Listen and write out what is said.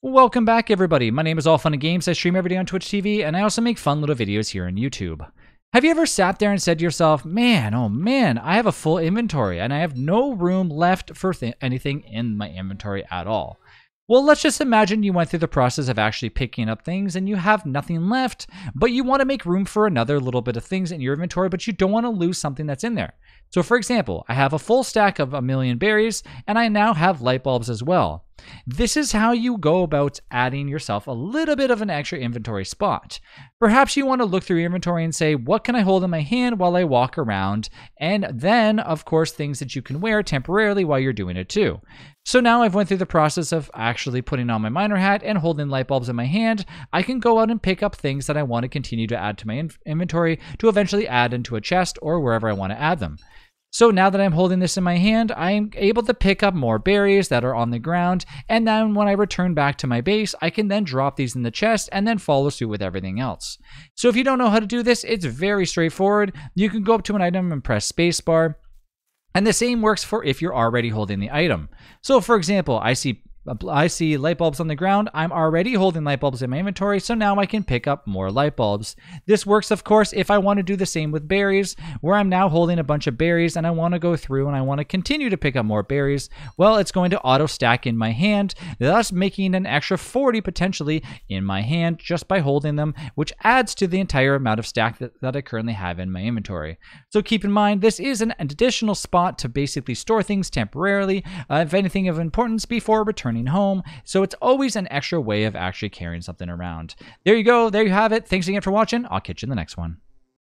Welcome back, everybody. My name is All Fun and Games. I stream every day on Twitch TV, and I also make fun little videos here on YouTube. Have you ever sat there and said to yourself, man, oh man, I have a full inventory and I have no room left for th- anything in my inventory at all? Well, let's just imagine you went through the process of actually picking up things and you have nothing left, but you want to make room for another little bit of things in your inventory, but you don't want to lose something that's in there. So, for example, I have a full stack of a million berries and I now have light bulbs as well. This is how you go about adding yourself a little bit of an extra inventory spot. Perhaps you want to look through your inventory and say, what can I hold in my hand while I walk around? And then, of course, things that you can wear temporarily while you're doing it too. So now I've went through the process of actually putting on my miner hat and holding light bulbs in my hand. I can go out and pick up things that I want to continue to add to my in- inventory to eventually add into a chest or wherever I want to add them. So now that I'm holding this in my hand, I'm able to pick up more berries that are on the ground, and then when I return back to my base, I can then drop these in the chest and then follow suit with everything else. So if you don't know how to do this, it's very straightforward. You can go up to an item and press spacebar, and the same works for if you're already holding the item. So for example, I see I see light bulbs on the ground. I'm already holding light bulbs in my inventory, so now I can pick up more light bulbs. This works, of course, if I want to do the same with berries, where I'm now holding a bunch of berries and I want to go through and I want to continue to pick up more berries. Well, it's going to auto stack in my hand, thus making an extra 40 potentially in my hand just by holding them, which adds to the entire amount of stack that, that I currently have in my inventory. So keep in mind, this is an additional spot to basically store things temporarily, uh, if anything of importance, before returning returning home. So it's always an extra way of actually carrying something around. There you go. There you have it. Thanks again for watching. I'll catch you in the next one.